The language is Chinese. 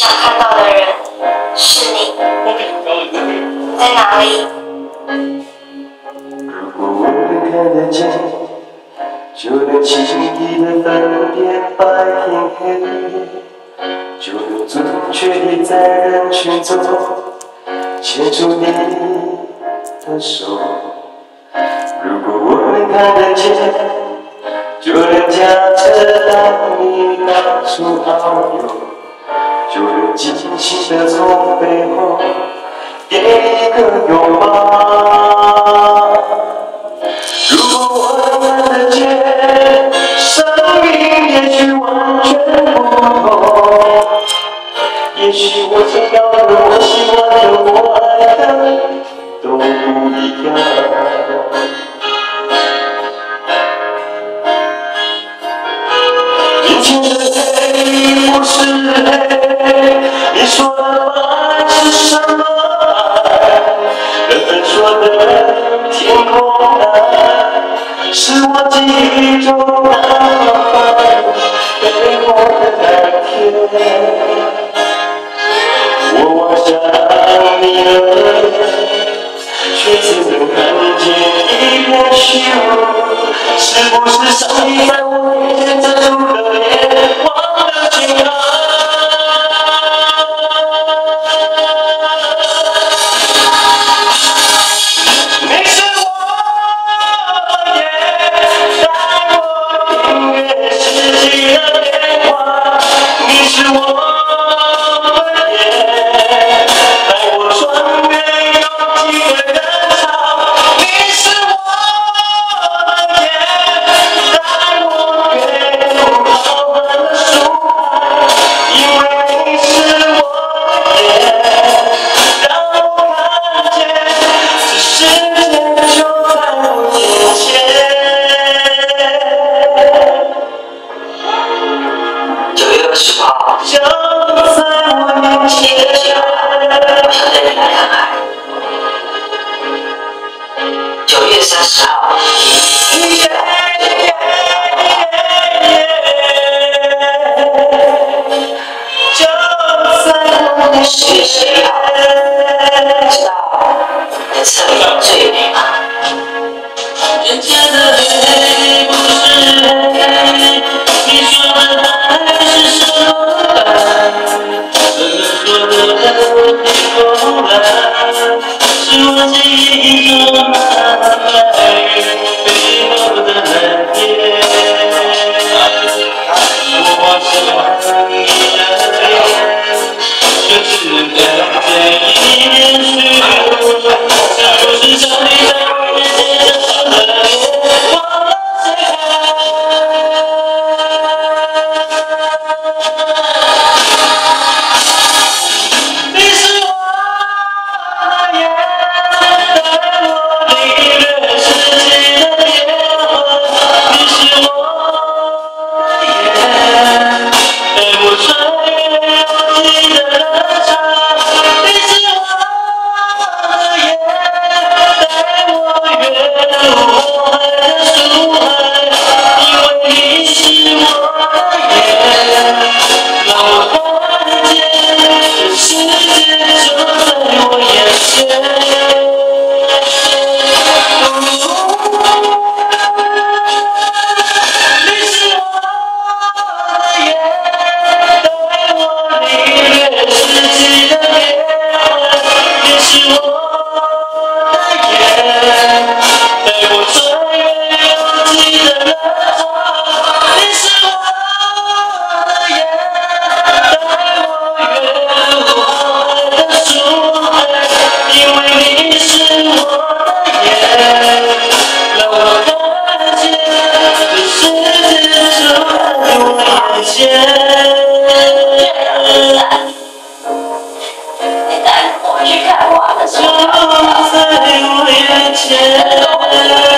想看到的人是你。你在哪里？如果我能看得见就能轻易的分辨白天黑就能准确的在人群中牵住你的手如果我能看得见就能驾车带你到处遨游。 진실의 손 빼고 예그 요망. 是我记忆中那团火焰我的蓝天学习了，知道，这是最美吧？人间的美。Shabbat Shalom.